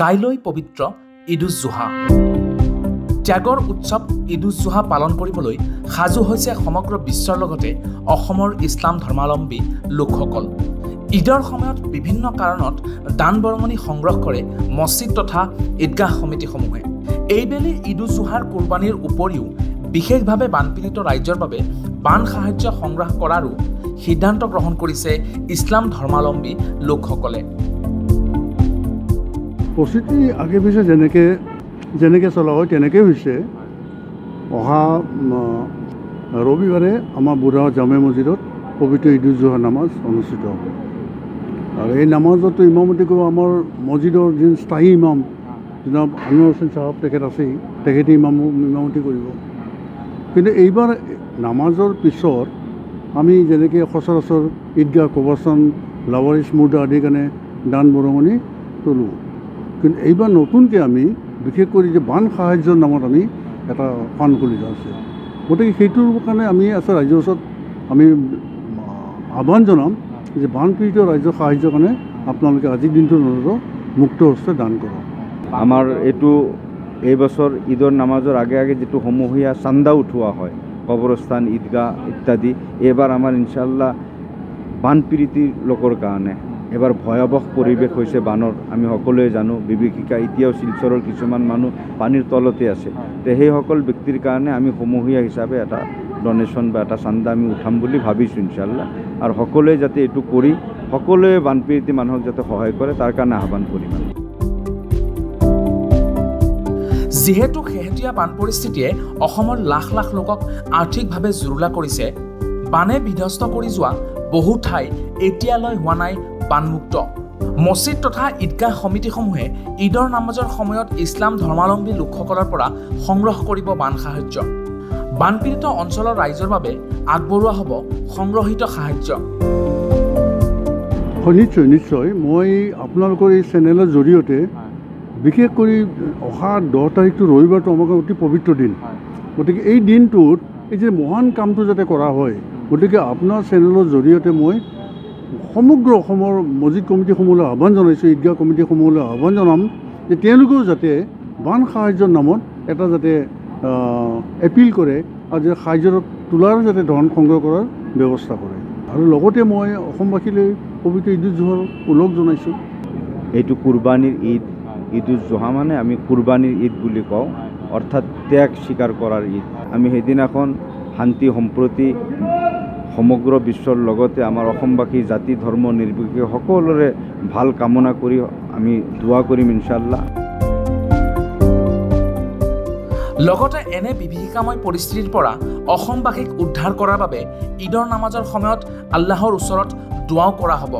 কাইলৈ পবিত্ৰ ঈদ উজ জোহা ত্যাগৰ উৎসৱ ঈদ উজ জোহা পালন কৰিবলৈ সাজু হৈছে সমগ্ৰ বিশ্বৰ লগতে অসমৰ ইছলাম ধৰ্মাৱলম্বী লোকসকল। ঈদৰ সময়ত বিভিন্ন কাৰণত দান বৰঙণি সংগ্ৰহ কৰে মছজিদ তথা ঈদগাহ সমিতিসমূহে। এইবেলি ঈদ উজ জোহাৰ কোৰবানীৰ উপৰিও বিশেষভাৱে বানপীড়িত ৰাজ্যৰ বাবে বান সাহায্য সংগ্ৰহ কৰাৰো সিদ্ধান্ত গ্ৰহণ কৰিছে ইছলাম ধৰ্মাৱলম্বী লোকসকলে। প্ৰস্তুতি আগে পিছে যেনেকৈ যেনেকৈ চলা হয় তেনেকৈ হৈছে। অহা ৰবিবাৰে আমাৰ বুঢ়া জামে মছজিদত পবিত্ৰ ঈদ উজ জোহা নামাজ অনুষ্ঠিত হ'ব। আৰু এই নামাজতো ইমামতি কৰিব আমাৰ মছজিদৰ যোন স্থায়ী ইমাম জনাব আনোৱাৰ হোসেন চাহাব তেখেত আছেই তেখেতে ইমাম ইমামতি কৰিব। কিন্তু এইবাৰ নামাজৰ পিছত আমি যেনেকৈ সচৰাচৰ ঈদগাহ কবৰস্থান লাৱাৰিছ মুৰ্দা আদিৰ কাৰণে দান বৰঙণি তোলোঁ। কিন্তু এইবাৰ নতুনকৈ আমি বিশেষ কৰি যে বান সাহায্যৰ নামত আমি এটা ফাণ্ড খুলি আছে। গতিকে সেইটোৰ কাৰণে আমি আছে ৰাজ্যৰ ওচৰত। আমি আহ, আহ্বান জনাম যে বানপীড়িত ৰাজ্যৰ সাহায্যৰ কাৰণে আপোনালোকে আজিৰ দিনটোৰ নজৰ মুক্ত হস্তে দান কৰক। আমাৰ এইটো এইবছৰ ঈদৰ নামাজৰ আগে আগে যিটো সমূহীয়া চান্দা উঠোৱা হয় কবৰস্থান ঈদগাহ ইত্যাদি এইবাৰ আমাৰ ইনশাল্লাহ বানপীড়িতিৰ লোকৰ কাৰণে এবাৰ ভয়াৱহ পৰিৱেশ হৈছে বানৰ। আমি সকলোৱে জানো বিভীষিকা এতিয়াও শিলচৰৰ কিছুমান মানুহ পানীৰ তলতে আছে। তে সেইসকল ব্যক্তিৰ কাৰণে আমি সমূহীয়া হিচাপে এটা ডনেশ্যন বা এটা চান্দা আমি উঠাম বুলি ভাবিছোঁ ইনশাল্লাহ আৰু সকলোৱে যাতে এইটো কৰি সকলোৱে বানপীড়িত মানুহক যাতে সহায় কৰে তাৰ কাৰণে আহ্বান কৰিম যিহেতু শেহতীয়া বান পৰিস্থিতিয়ে অসমৰ লাখ লাখ লোকক আৰ্থিকভাৱে জুৰুলা কৰিছে বানে বিধ্বস্ত কৰি যোৱা বহু ঠাই এতিয়ালৈ হোৱা নাই বানমুক্ত। মছজিদ তথা ঈদগাহ সমিতিসমূহে ঈদৰ নামাজৰ সময়ত ইছলাম ধৰ্মাৱলম্বী লোকসকলৰ পৰা সংগ্ৰহ কৰিব বান সাহায্য। বানপীড়িত অঞ্চলৰ ৰাইজৰ বাবে আগবঢ়োৱা হ'ব সংগ্ৰহিত সাহায্য। হয় নিশ্চয় নিশ্চয়। মই আপোনালোকৰ এই চেনেলৰ জৰিয়তে বিশেষ কৰি অহা দহ তাৰিখটো ৰবিবাৰটো আমাৰ অতি পবিত্ৰ দিন। গতিকে এই দিনটোত এই যে মহান কামটো যাতে কৰা হয় গতিকে আপোনাৰ চেনেলৰ জৰিয়তে মই সমগ্ৰ অসমৰ মছজিদ কমিটিসমূহলৈ আহ্বান জনাইছোঁ ঈদগাহ কমিটিসমূহলৈ আহ্বান জনাম যে তেওঁলোকেও যাতে বান সাহায্যৰ নামত এটা যাতে এপিল কৰে আৰু যে সাহায্য তোলাৰ যাতে ধন সংগ্ৰহ কৰাৰ ব্যৱস্থা কৰে। আৰু লগতে মই অসমবাসীলৈ পবিত্ৰ ঈদ উজ জোহাৰ ওলগ জনাইছোঁ। এইটো কুৰবানীৰ ঈদ। ঈদ উজ জোহা মানে আমি কুৰবানীৰ ঈদ বুলি কওঁ অৰ্থাৎ ত্যাগ স্বীকাৰ কৰাৰ ঈদ। আমি সেইদিনাখন শান্তি সম্প্ৰতি সমগ্ৰ বিশ্বৰ লগতে আমাৰ অসমবাসী জাতি ধৰ্ম নিৰ্বিশেষে সকলোৰে ভাল কামনা কৰি আমি দোৱা কৰিম ইনশাল্লাহ লগতে এনে বিভীষিকাময় পৰিস্থিতিৰ পৰা অসমবাসীক উদ্ধাৰ কৰাৰ বাবে ঈদৰ নামাজৰ সময়ত আল্লাহৰ ওচৰত দোৱাও কৰা হ'ব।